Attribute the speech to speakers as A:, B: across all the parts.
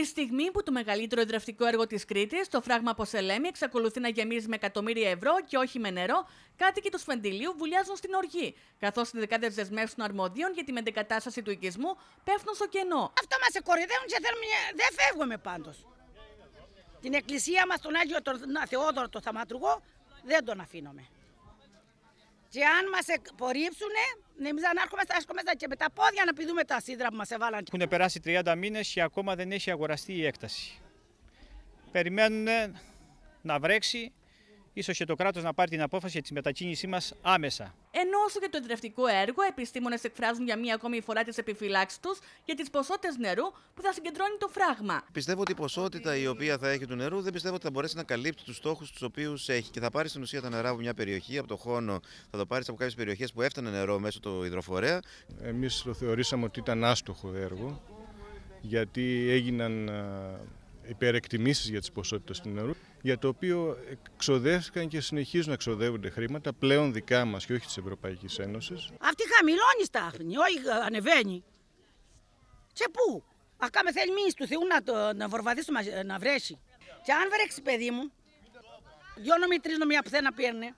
A: Τη στιγμή που το μεγαλύτερο υδρευτικό έργο της Κρήτης, το φράγμα Ποσελέμη, εξακολουθεί να γεμίζει με εκατομμύρια ευρώ και όχι με νερό, κάτοικοι του Σφεντιλίου βουλιάζουν στην οργή, καθώς οι δεκάδες δεσμεύσεις των αρμοδίων για τη μετεγκατάσταση του οικισμού πέφτουν στο κενό.
B: Αυτό μας κορυδεύουν και θέλουμε, δεν φεύγουμε πάντως. Την εκκλησία μας, τον Άγιο τον Θεόδωρο, τον Θαματουργό, δεν τον αφήνουμε. Και αν μας απορρίψουν, εμεί να έρχομαστε και με τα πόδια να πηδούμε τα σίδρα που μας έβαλαν.
C: Έχουν περάσει 30 μήνες και ακόμα δεν έχει αγοραστεί η έκταση. Περιμένουν να βρέξει ίσως και το κράτος να πάρει την απόφαση για τη μετακίνησή μας άμεσα.
A: Ενώ όσο για το εντρευτικό έργο, επιστήμονες εκφράζουν για μία ακόμη φορά τις επιφυλάξεις τους για τις ποσότητες νερού που θα συγκεντρώνει το φράγμα.
D: Πιστεύω ότι η ποσότητα η οποία θα έχει του νερού δεν πιστεύω ότι θα μπορέσει να καλύπτει τους στόχους τους οποίους έχει και θα πάρει στην ουσία τα νερά από μια περιοχή, από το χώνο, θα το πάρει από κάποιες περιοχές που έφτανε νερό μέσω του υδροφορέα.
E: Εμείς το θεωρήσαμε ότι ήταν άστοχο έργο γιατί έγιναν υπερεκτιμήσεις για τις ποσότητες του νερού, για το οποίο εξοδεύτηκαν και συνεχίζουν να εξοδεύονται χρήματα, πλέον δικά μας και όχι της Ευρωπαϊκής Ένωσης.
B: Αυτή χαμηλώνει στάθμη, όχι ανεβαίνει. Και πού, ακάμε θέλει μήνυση του Θεού να, το, να βορβαδίσουμε να βρέσει. Και αν βρέξει παιδί μου, δυο νομοί, τρεις νομία που θέλει να παίρνει,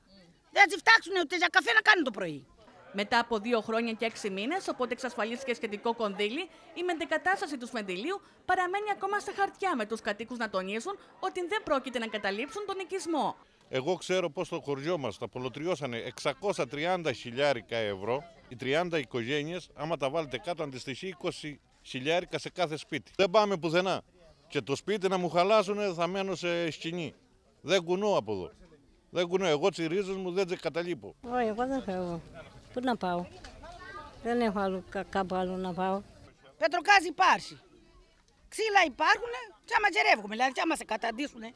B: δεν θα τη φτάξουν ούτε για καφέ να κάνουν το πρωί.
A: Μετά από δύο χρόνια και έξι μήνες, οπότε εξασφαλίστηκε σχετικό κονδύλι, η μετεκατάσταση του Σφεντιλίου παραμένει ακόμα στα χαρτιά, με τους κατοίκους να τονίζουν ότι δεν πρόκειται να καταλήψουν τον οικισμό.
F: Εγώ ξέρω πώς το χωριό μας τα απολωτριώσανε 630 χιλιάρικα ευρώ. Οι 30 οικογένειες, άμα τα βάλετε κάτω, αντιστοιχεί 20 χιλιάρικα σε κάθε σπίτι. Δεν πάμε πουθενά. Και το σπίτι να μου χαλάσουν θα μένω σε σκηνή. Δεν κουνώ από εδώ. Δεν κουνώ. Εγώ τσιρίζω μου δεν καταλείπω.
G: Όχι, εγώ δεν φεύγω. Πού να πάω; Δεν έχω άλλο, κάπου άλλο να πάω.
B: Πετροκάζι υπάρχει. Ξύλα υπάρχουν και άμα τζερεύουμε, δηλαδή και άμα σε καταντήσουν.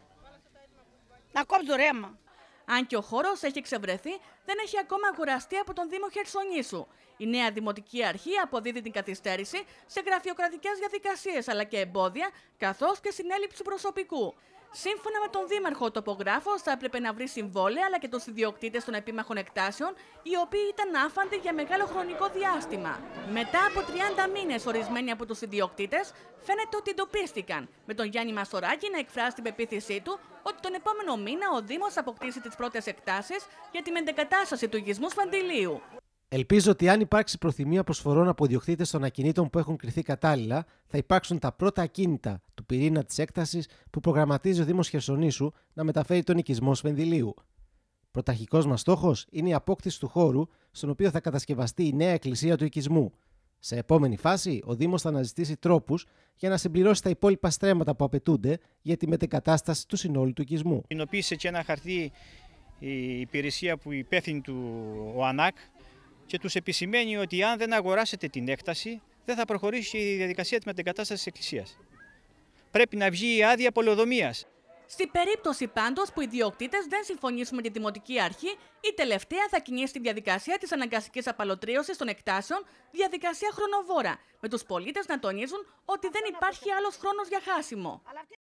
B: Να κόψω το ρέμα.
A: Αν και ο χώρος έχει εξευρεθεί, δεν έχει ακόμα αγοραστεί από τον Δήμο Χερσονήσου. Η νέα Δημοτική Αρχή αποδίδει την καθυστέρηση σε γραφειοκρατικές διαδικασίες αλλά και εμπόδια, καθώς και στην έλλειψη προσωπικού. Σύμφωνα με τον Δήμαρχο, ο τοπογράφο θα έπρεπε να βρει συμβόλαια αλλά και τους ιδιοκτήτες των επίμαχων εκτάσεων, οι οποίοι ήταν άφαντοι για μεγάλο χρονικό διάστημα. Μετά από 30 μήνες, ορισμένοι από τους ιδιοκτήτες φαίνεται ότι εντοπίστηκαν, με τον Γιάννη Μαστοράκη να εκφράσει την πεποίθησή του ότι τον επόμενο μήνα ο Δήμος αποκτήσει τις πρώτες εκτάσεις για τη μετεγκατάσταση του υγισμού Σφαντιλίου.
H: Ελπίζω ότι αν υπάρξει προθυμία προσφορών από ιδιοκτήτες των ακινήτων που έχουν κρυθεί κατάλληλα, θα υπάρξουν τα πρώτα ακίνητα του πυρήνα της έκτασης που προγραμματίζει ο Δήμος Χερσονήσου να μεταφέρει τον οικισμό Σφενδυλίου. Πρωταρχικός μας στόχος είναι η απόκτηση του χώρου στον οποίο θα κατασκευαστεί η νέα εκκλησία του οικισμού. Σε επόμενη φάση, ο Δήμος θα αναζητήσει τρόπους για να συμπληρώσει τα υπόλοιπα στρέμματα που απαιτούνται για τη μετεγκατάσταση του συνόλου του οικισμού.
C: Κοινοποίησε και ένα χαρτί η υπηρεσία που υπεύθυνη του ΟΑΝΑΚ και τους επισημαίνει ότι αν δεν αγοράσετε την έκταση δεν θα προχωρήσει η διαδικασία της μετεγκατάστασης της Εκκλησίας. Πρέπει να βγει η άδεια πολεοδομίας.
A: Στην περίπτωση πάντως που οι ιδιοκτήτες δεν συμφωνήσουν με τη Δημοτική Αρχή, η τελευταία θα κινήσει τη διαδικασία της αναγκαστικής απαλωτρίωσης των εκτάσεων, διαδικασία χρονοβόρα, με τους πολίτες να τονίζουν ότι δεν υπάρχει άλλος χρόνος για χάσιμο.